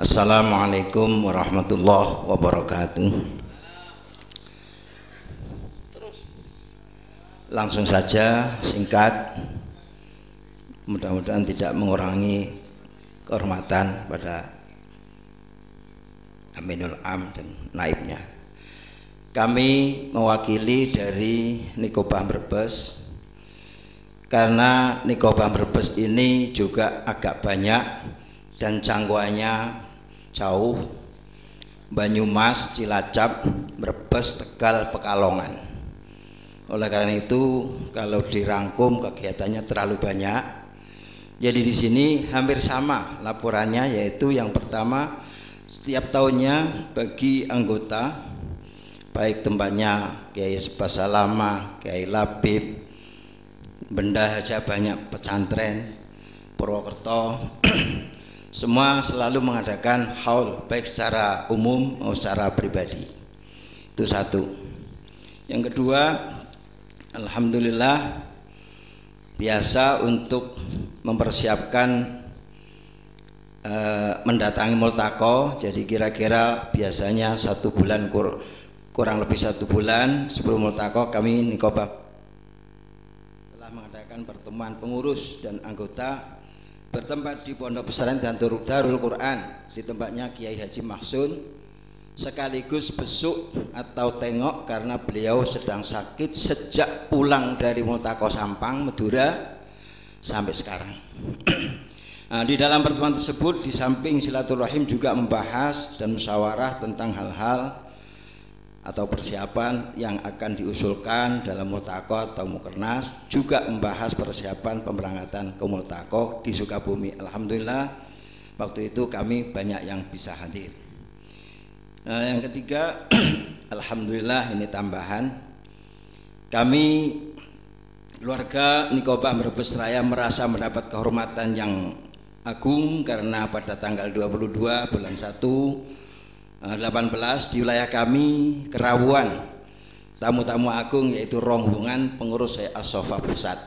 Assalamualaikum warahmatullahi wabarakatuh. Langsung saja singkat. Mudah-mudahan tidak mengurangi kehormatan pada Aminul Am dan naibnya. Kami mewakili dari Nikobah Brebes karena Nikobah Brebes ini juga agak banyak dan cangguannya jauh Banyumas, Cilacap, Brebes, Tegal, Pekalongan. Oleh karena itu, kalau dirangkum kegiatannya terlalu banyak. Jadi di sini hampir sama laporannya yaitu yang pertama setiap tahunnya bagi anggota baik tempatnya Kiai Basalama, Kiai Labib, benda saja banyak pesantren Purwokerto semua selalu mengadakan haul baik secara umum maupun secara pribadi. Itu satu. Yang kedua Alhamdulillah biasa untuk mempersiapkan uh, mendatangi multako. Jadi kira-kira biasanya satu bulan kur, kurang lebih satu bulan sebelum multako kami Nikobah mengadakan pertemuan pengurus dan anggota bertempat di Pondok Pesantren dan Darul Quran di tempatnya Kiai Haji Mahsun sekaligus besuk atau tengok karena beliau sedang sakit sejak pulang dari Multako Sampang Madura sampai sekarang. nah, di dalam pertemuan tersebut di samping silaturahim juga membahas dan musyawarah tentang hal-hal atau persiapan yang akan diusulkan dalam multako atau mukernas juga membahas persiapan pemberangkatan ke multako di Sukabumi. Alhamdulillah waktu itu kami banyak yang bisa hadir. Nah, yang ketiga, Alhamdulillah ini tambahan. Kami keluarga Nikobah Merebes Raya merasa mendapat kehormatan yang agung karena pada tanggal 22 bulan 1 18 eh, di wilayah kami Kerawuan tamu-tamu agung yaitu rombongan pengurus saya Asofa Pusat.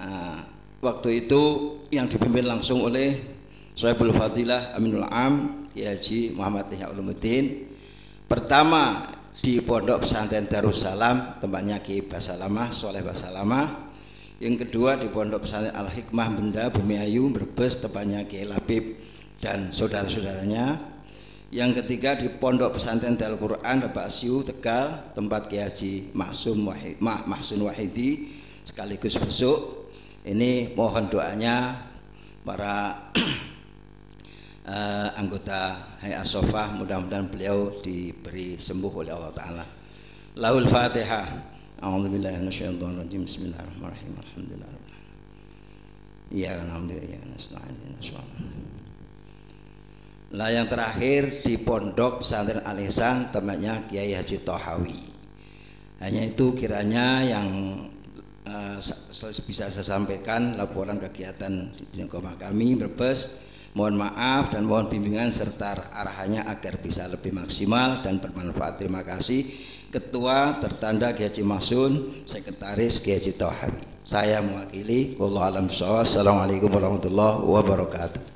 Nah, waktu itu yang dipimpin langsung oleh Soebul Fadilah Aminul Am Kiai Muhammad Ihya Ulumuddin. Pertama di Pondok Pesantren Darussalam tempatnya Kiai Basalamah Soleh Basalamah. Yang kedua di Pondok Pesantren Al Hikmah Benda Bumi Ayu Brebes tempatnya Kiai Labib dan saudara-saudaranya yang ketiga di Pondok Pesantren Al Quran Bapak Asiu Tegal tempat Kiai Haji Mahsum Wahid, Mah, Mahsun Wahidi sekaligus besok ini mohon doanya para uh, anggota Hayat Sofa mudah-mudahan beliau diberi sembuh oleh Allah Taala. Lahul Fatihah. Bismillahirrahmanirrahim. Alhamdulillah. Alhamdulillah. Nasta'in. Nah yang terakhir di Pondok Pesantren Alisan tempatnya Kiai Haji Tohawi. Hanya itu kiranya yang uh, bisa saya sampaikan laporan kegiatan di negara kami Brebes. Mohon maaf dan mohon bimbingan serta arahannya agar bisa lebih maksimal dan bermanfaat. Terima kasih. Ketua tertanda Kiai Haji Masun, Sekretaris Kiai Haji Tohawi. Saya mewakili. Wallahualam Assalamualaikum warahmatullahi wabarakatuh.